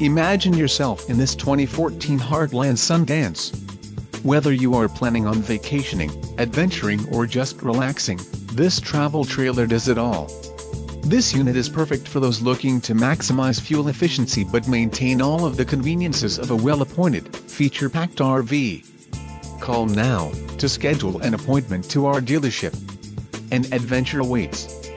Imagine yourself in this 2014 Heartland Sundance. Whether you are planning on vacationing, adventuring or just relaxing, this travel trailer does it all. This unit is perfect for those looking to maximize fuel efficiency but maintain all of the conveniences of a well-appointed, feature-packed RV. Call now to schedule an appointment to our dealership. An adventure awaits.